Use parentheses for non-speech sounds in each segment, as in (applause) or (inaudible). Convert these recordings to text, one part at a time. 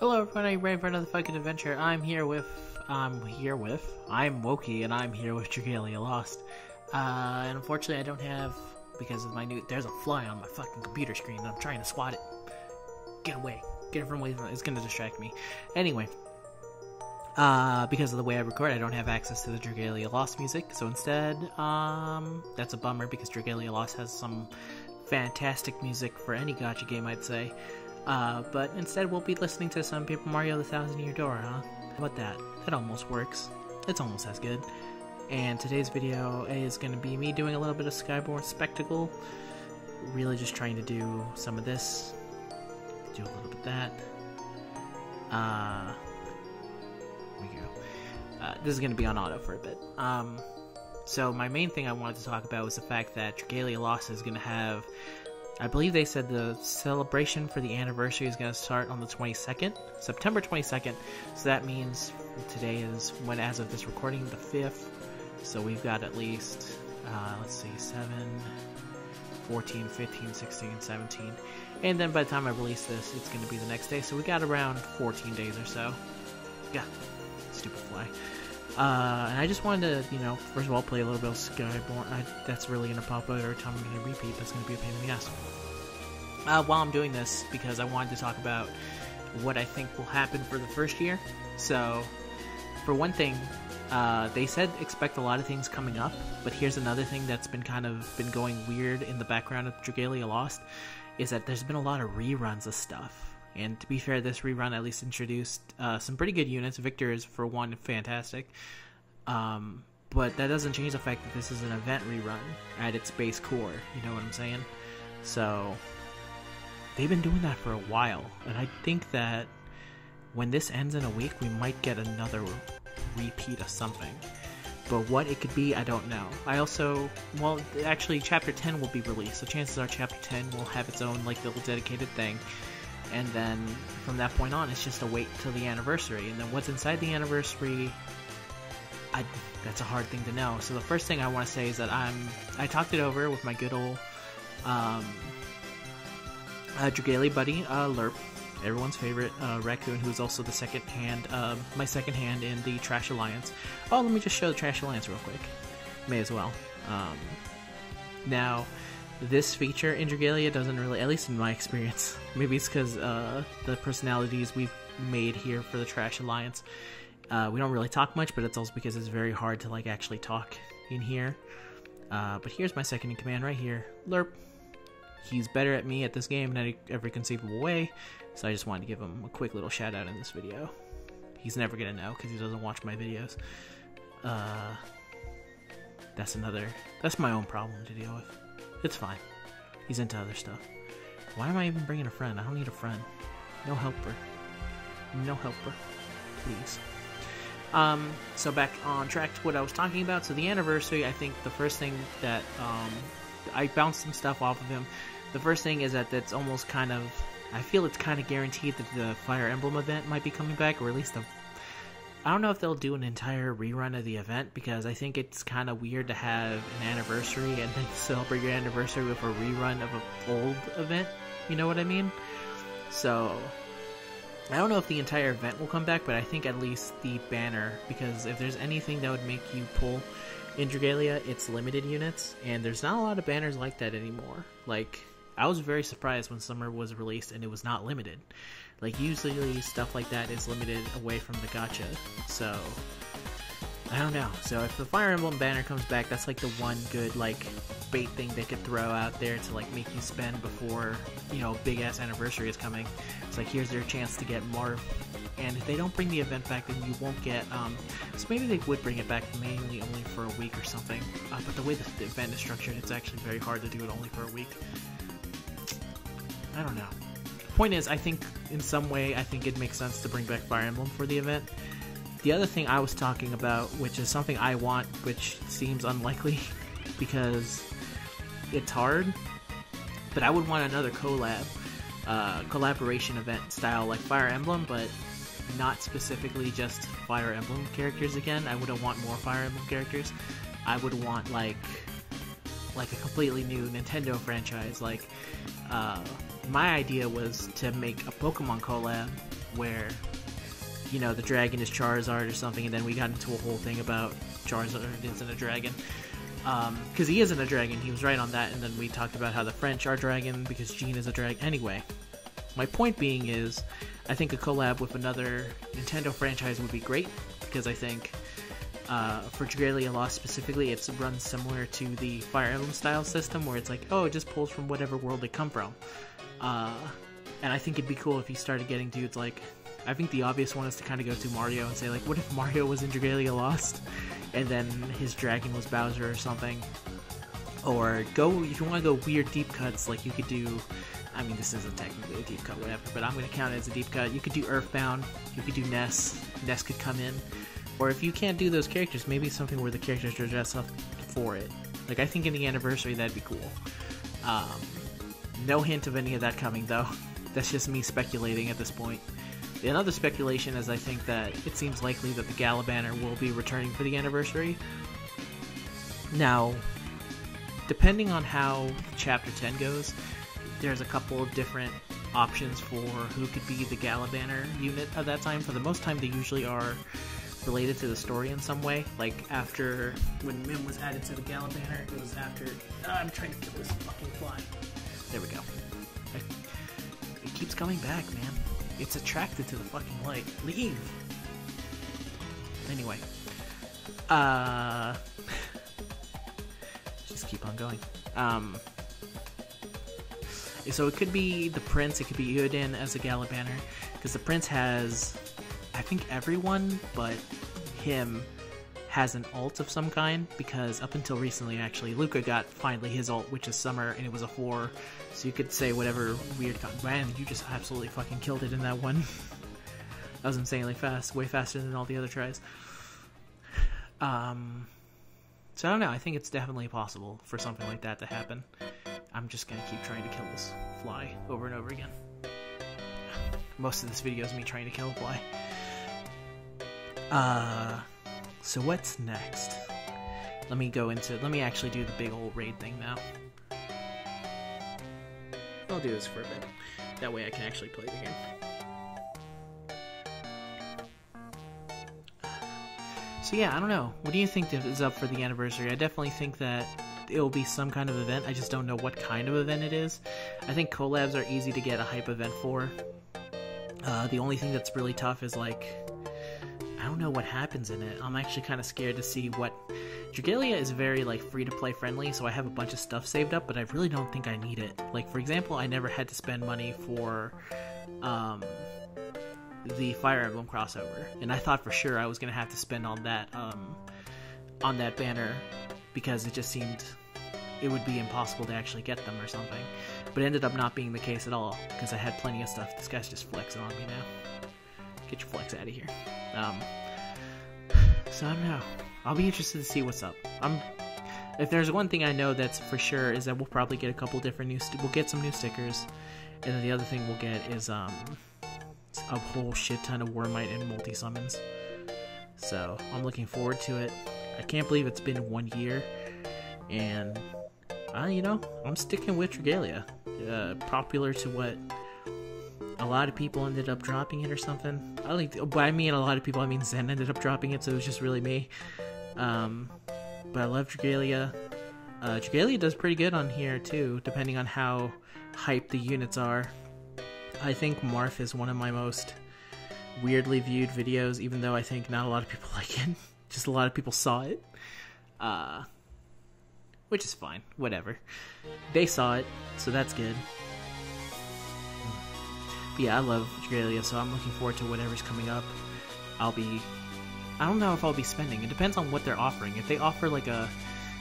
Hello everyone, you ready for another fucking adventure? I'm here with, I'm here with, I'm Wokey, and I'm here with Dragalia Lost. Uh, and unfortunately I don't have, because of my new, there's a fly on my fucking computer screen, and I'm trying to swat it. Get away. Get it from away from it's gonna distract me. Anyway, uh, because of the way I record, I don't have access to the Dragalia Lost music, so instead, um, that's a bummer because Dragalia Lost has some fantastic music for any gacha game, I'd say. Uh, but instead, we'll be listening to some Paper Mario The Thousand Year Door, huh? How about that? That almost works. It's almost as good. And today's video is going to be me doing a little bit of Skyborne Spectacle. Really just trying to do some of this. Do a little bit of that. Uh, we go. Uh, this is going to be on auto for a bit. Um, so my main thing I wanted to talk about was the fact that Dragalia Lost is going to have I believe they said the celebration for the anniversary is going to start on the 22nd, September 22nd. So that means today is when, as of this recording, the 5th. So we've got at least, uh, let's see, 7, 14, 15, 16, 17. And then by the time I release this, it's going to be the next day. So we got around 14 days or so. Yeah, stupid fly. Uh, and I just wanted to, you know, first of all, play a little bit of Skyborne. I, that's really going to pop out every time I'm going to repeat. That's going to be a pain in the ass. Uh, while I'm doing this, because I wanted to talk about what I think will happen for the first year. So, for one thing, uh, they said expect a lot of things coming up, but here's another thing that's been kind of been going weird in the background of Dragalia Lost, is that there's been a lot of reruns of stuff. And to be fair, this rerun at least introduced uh, some pretty good units. Victor is, for one, fantastic. Um, but that doesn't change the fact that this is an event rerun at its base core. You know what I'm saying? So, they've been doing that for a while. And I think that when this ends in a week, we might get another repeat of something. But what it could be, I don't know. I also, well, actually, Chapter 10 will be released, so chances are Chapter 10 will have its own, like, little dedicated thing and then from that point on, it's just a wait till the anniversary. And then what's inside the anniversary, I, that's a hard thing to know. So the first thing I want to say is that I'm I talked it over with my good old um, uh, buddy uh, Lerp, everyone's favorite uh, raccoon, who's also the second hand, uh, my second hand in the Trash Alliance. Oh, let me just show the Trash Alliance real quick. May as well. Um, now this feature in Dragalia doesn't really, at least in my (laughs) experience, maybe it's because uh, the personalities we've made here for the Trash Alliance, uh, we don't really talk much, but it's also because it's very hard to like actually talk in here. Uh, but here's my second in command right here, Lerp. He's better at me at this game in every conceivable way, so I just wanted to give him a quick little shout out in this video. He's never gonna know because he doesn't watch my videos. Uh, that's another, that's my own problem to deal with. It's fine. He's into other stuff. Why am I even bringing a friend? I don't need a friend. No helper. No helper. Please. Um, so back on track to what I was talking about. So the anniversary, I think the first thing that um, I bounced some stuff off of him. The first thing is that that's almost kind of. I feel it's kind of guaranteed that the Fire Emblem event might be coming back, or at least the I don't know if they'll do an entire rerun of the event because I think it's kind of weird to have an anniversary and then (laughs) celebrate your anniversary with a rerun of an old event. You know what I mean? So I don't know if the entire event will come back, but I think at least the banner because if there's anything that would make you pull in Dragalia, it's limited units, and there's not a lot of banners like that anymore. Like I was very surprised when Summer was released and it was not limited. Like usually stuff like that is limited away from the gacha. So I don't know. So if the Fire Emblem banner comes back, that's like the one good like bait thing they could throw out there to like make you spend before you know big ass anniversary is coming. It's like here's your chance to get Marth. And if they don't bring the event back, then you won't get. Um, so maybe they would bring it back mainly only for a week or something. Uh, but the way the event is structured, it's actually very hard to do it only for a week. I don't know. Point is, I think in some way, I think it makes sense to bring back Fire Emblem for the event. The other thing I was talking about, which is something I want, which seems unlikely (laughs) because it's hard, but I would want another collab, uh, collaboration event style like Fire Emblem, but not specifically just Fire Emblem characters again. I wouldn't want more Fire Emblem characters. I would want like like a completely new Nintendo franchise, like uh, my idea was to make a Pokemon collab where you know the dragon is Charizard or something, and then we got into a whole thing about Charizard isn't a dragon. Because um, he isn't a dragon, he was right on that, and then we talked about how the French are dragon because Jean is a dragon. Anyway, my point being is, I think a collab with another Nintendo franchise would be great because I think uh, for Dragalia Lost specifically, it's run similar to the Fire Emblem style system where it's like, oh, it just pulls from whatever world they come from. Uh, and I think it'd be cool if you started getting dudes like. I think the obvious one is to kind of go to Mario and say, like, what if Mario was in Dragalia Lost? And then his dragon was Bowser or something. Or go, if you want to go weird deep cuts, like you could do I mean, this isn't technically a deep cut, whatever, but I'm going to count it as a deep cut. You could do Earthbound, you could do Ness, Ness could come in. Or if you can't do those characters, maybe something where the characters are dressed up for it. Like, I think in the anniversary, that'd be cool. Um, no hint of any of that coming, though. (laughs) That's just me speculating at this point. Another speculation is I think that it seems likely that the Gala banner will be returning for the anniversary. Now, depending on how Chapter 10 goes, there's a couple of different options for who could be the Gala banner unit at that time. For the most time, they usually are related to the story in some way. Like after when Mym was added to the Gala banner, it was after. Oh, I'm trying to kill this fucking fly. There we go. It keeps coming back, man. It's attracted to the fucking light. Leave. Anyway, uh, (laughs) just keep on going. Um. So it could be the prince, it could be Euden as a Gala banner, because the prince has, I think everyone but him has an alt of some kind, because up until recently, actually, Luca got finally his alt, which is Summer, and it was a 4, so you could say whatever weird... Man, you just absolutely fucking killed it in that one. (laughs) that was insanely fast, way faster than all the other tries. Um, so I don't know, I think it's definitely possible for something like that to happen. I'm just gonna keep trying to kill this fly over and over again. Most of this video is me trying to kill a fly. Uh, so what's next? Let me go into, let me actually do the big old raid thing now. I'll do this for a bit. That way I can actually play the game. So yeah, I don't know. What do you think is up for the anniversary? I definitely think that it'll be some kind of event. I just don't know what kind of event it is. I think collabs are easy to get a hype event for. Uh, the only thing that's really tough is like I don't know what happens in it. I'm actually kind of scared to see what. Dragalia is very like free to play friendly, so I have a bunch of stuff saved up, but I really don't think I need it. Like for example, I never had to spend money for um, the Fire Emblem crossover, and I thought for sure I was gonna have to spend on that um, on that banner because it just seemed it would be impossible to actually get them or something. But it ended up not being the case at all because I had plenty of stuff. This guy's just flexing on me now. Get your flex out of here. Um, so I don't know. I'll be interested to see what's up. I'm. If there's one thing I know that's for sure is that we'll probably get a couple different new. we we'll get some new stickers, and then the other thing we'll get is um a whole shit ton of Wyrmite and multi summons. So I'm looking forward to it. I can't believe it's been one year, and uh, you know, I'm sticking with Dragalia. Uh, popular to what a lot of people ended up dropping it or something. I like, by I mean a lot of people, I mean Zen ended up dropping it, so it was just really me. Um, but I love Dragalia. Uh, Dragalia does pretty good on here too, depending on how hyped the units are. I think Marth is one of my most weirdly viewed videos, even though I think not a lot of people (laughs) like it. Just a lot of people saw it. Uh, which is fine. Whatever. They saw it, so that's good. But yeah, I love Dragalia, so I'm looking forward to whatever's coming up. I'll be. I don't know if I'll be spending. It depends on what they're offering. If they offer like a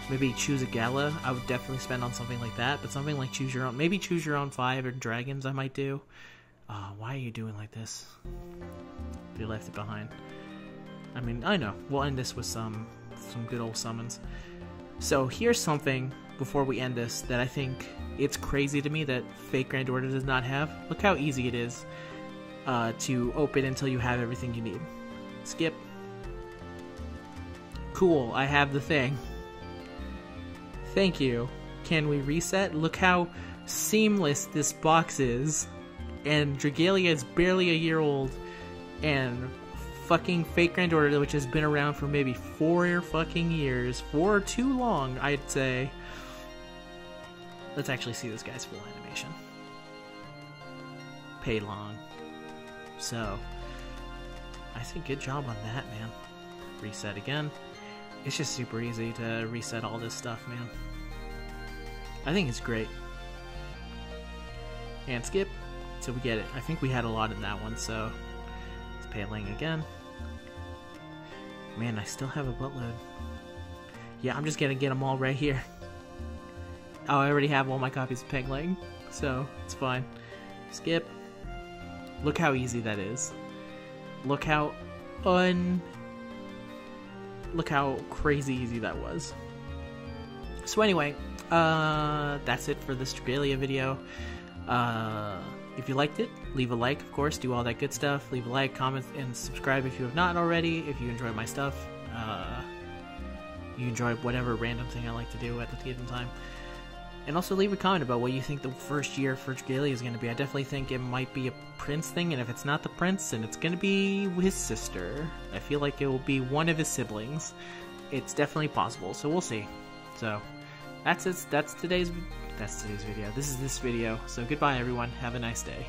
maybe choose a gala, I would definitely spend on something like that. But something like choose your own, maybe choose your own five or dragons, I might do. Uh, why are you doing like this? You left it behind. I mean, I know. We'll end this with some some good old summons. So here's something before we end this that I think it's crazy to me that Fake Grand Order does not have. Look how easy it is uh, to open until you have everything you need. Skip. Cool, I have the thing. Thank you. Can we reset? Look how seamless this box is. and Dragalia is barely a year old, and fucking Fake Grand Order, which has been around for maybe four fucking years, four too long, I'd say. Let's actually see this guy's full animation. Pei Long. So, I say good job on that, man. Reset again. It's just super easy to reset all this stuff, man. I think it's great. And skip. So we get it. I think we had a lot in that one, so it's Pei-Ling again. Man, I still have a buttload. Yeah, I'm just gonna get them all right here. Oh, I already have all my copies of Pei-Ling, so it's fine. Skip. Look how easy that is. Look how un... Look how crazy easy that was. So anyway, uh, that's it for this Dragalia video. Uh, if you liked it, leave a like, of course, do all that good stuff. Leave a like, comment, and subscribe if you have not already. If you enjoy my stuff, uh, you enjoy whatever random thing I like to do at the given time. And also leave a comment about what you think the first year for Dragalia is going to be. I definitely think it might be a prince thing, and if it's not the prince, then it's going to be his sister. I feel like it will be one of his siblings. It's definitely possible, so we'll see. So, that's it. That's today's that's today's video. This is this video. So goodbye everyone. Have a nice day.